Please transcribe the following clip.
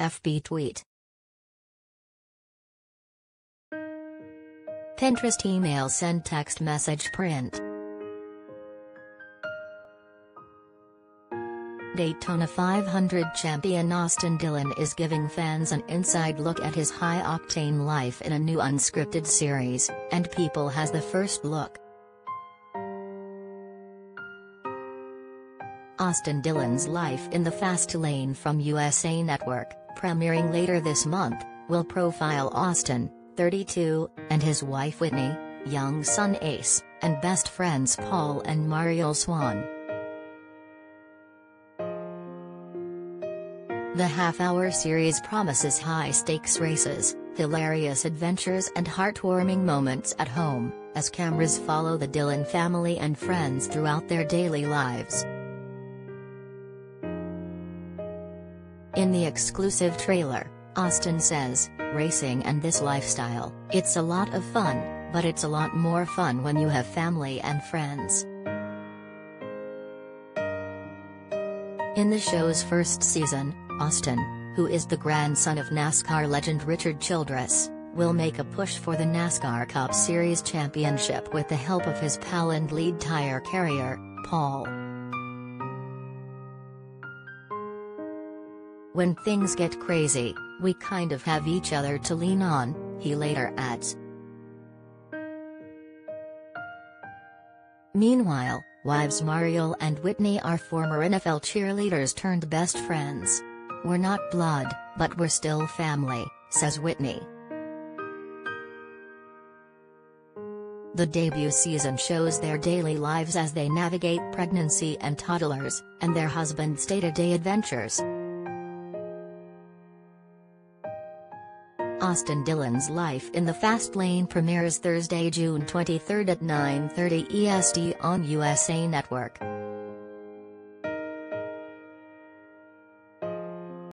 FB tweet. Pinterest email send text message print. Daytona 500 champion Austin Dillon is giving fans an inside look at his high-octane life in a new unscripted series, and People has the first look. Austin Dillon's life in the fast lane from USA Network, premiering later this month, will profile Austin, 32, and his wife Whitney, young son Ace, and best friends Paul and Mariel Swan. The half-hour series promises high-stakes races, hilarious adventures and heartwarming moments at home, as cameras follow the Dillon family and friends throughout their daily lives. In the exclusive trailer, Austin says, racing and this lifestyle, it's a lot of fun, but it's a lot more fun when you have family and friends. In the show's first season, Austin, who is the grandson of NASCAR legend Richard Childress, will make a push for the NASCAR Cup Series championship with the help of his pal and lead tire carrier, Paul. When things get crazy, we kind of have each other to lean on, he later adds. Meanwhile, wives Mariel and Whitney are former NFL cheerleaders turned best friends. We're not blood, but we're still family, says Whitney. The debut season shows their daily lives as they navigate pregnancy and toddlers, and their husband's day-to-day adventures. Austin Dillon's Life in the Fast Lane premieres Thursday, June 23 at 9.30 EST on USA Network.